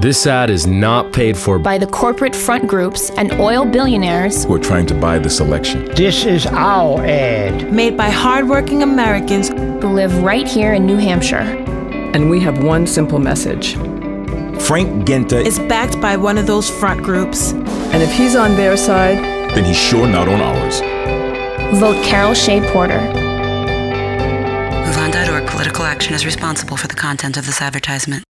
This ad is not paid for by the corporate front groups and oil billionaires who are trying to buy this election. This is our ad. Made by hardworking Americans who live right here in New Hampshire. And we have one simple message. Frank Guinta is backed by one of those front groups. And if he's on their side, then he's sure not on ours. Vote Carol Shea Porter. MoveOn.org political action is responsible for the content of this advertisement.